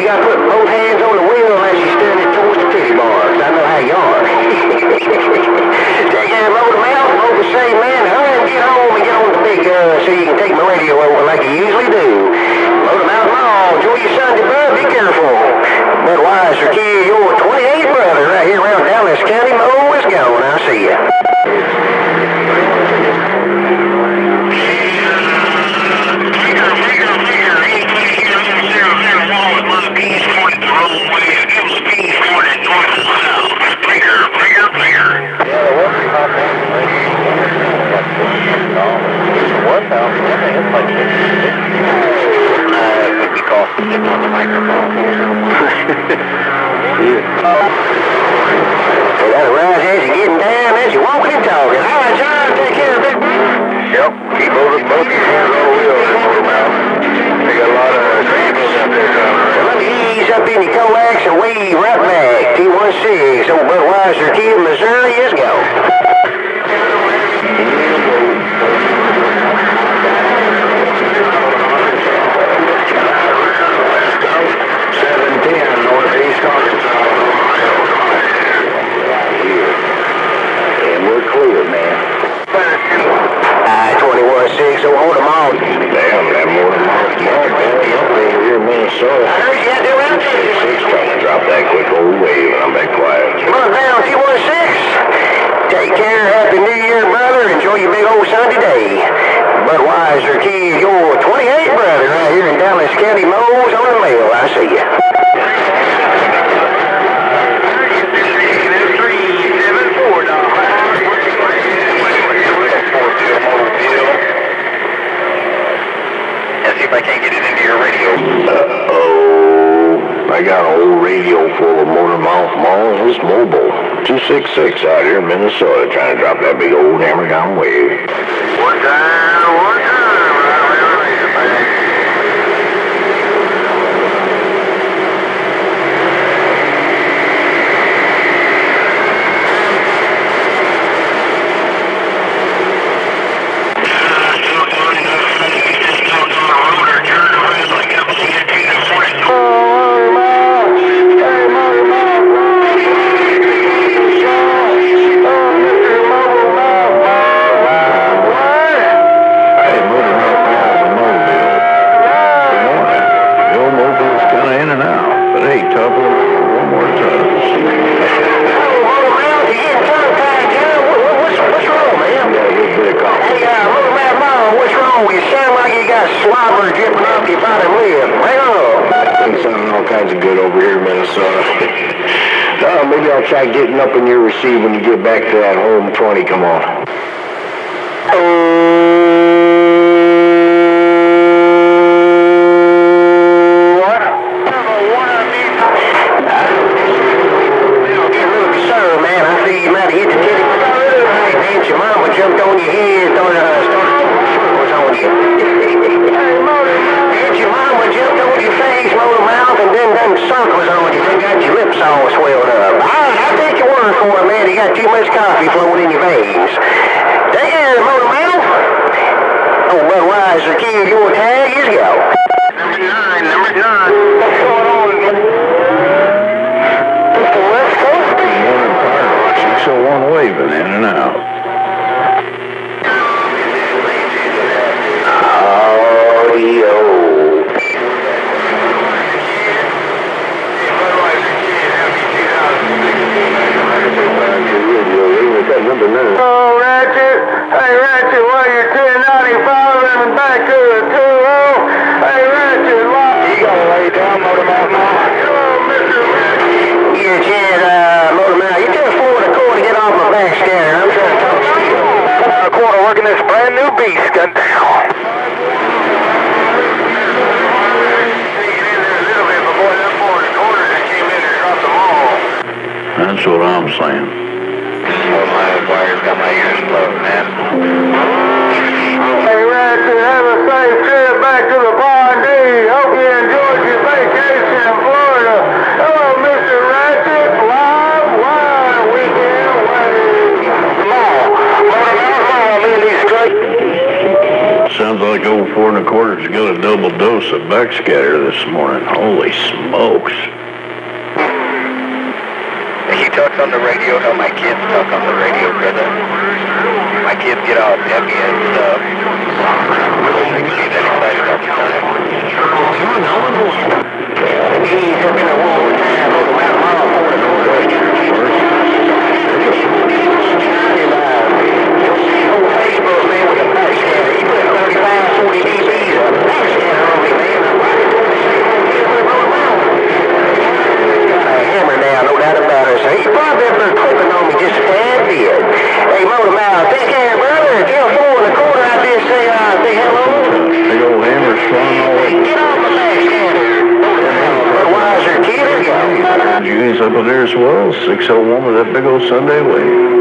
you gotta put both hands on the wheel as you steer it towards the titty bars. I know how you are. Take care, motor mouth. Motor say, man, hurry and get home and get on the big uh, so you can take my radio over like you usually do. Motor mouth law, enjoy your Sunday, bud. Be careful. Budweiser kid, your 28 brother right here around Dallas County. Mo is gone. I'll see ya. Well, that rise as you getting down, as you walking and talking. All right, John, take care of it. Yep, keep holding both your hands on the wheel, motor mouth. They got a lot of vehicles up there driving up in your coax and weave right back. T16, old Budweiser kid, Missouri is gone. Seven ten northeast Arkansas. And we're clear, man. I-21-6, so hold them on. Damn, that motor mouth mark that up over here in Minnesota. I heard you had to run. Six trying to drop that quick old wave, and I'm back quiet. Come on down, T16. Take care, Happy New Year, brother. Enjoy your big old Sunday day. Budweiser kid, your 28 brother right here in Dallas County, Mo's on the mail. I see. Let's see if I can't get it into your radio. Uh-oh. I got an old radio full of motor mouth malls. It's mobile. 266 out here in Minnesota trying to drop that big old hammer down wave. One time, one sound like you got slobber dripping off your bottom lip. Hang on. Been sounding all kinds of good over here in Minnesota. uh, maybe I'll try getting up in your receive when you get back to that home 20. Come on. Sir, Much coffee flowing in your veins. Care, motor mouth. Oh, Budweiser kid, your tag is go. That's what I'm saying. Well, my wire's got my ears. Hey, have a safe trip back to the Hope you enjoyed your vacation in Florida. Hello, Mr. Live wire weekend wedding. Sounds like old four and a quarter's got a double dose of backscatter this morning. Holy smokes. He talks on the radio how my kids talk on the radio, brother. My kids get all peppy and stuff. well, oh one with that big old Sunday wave.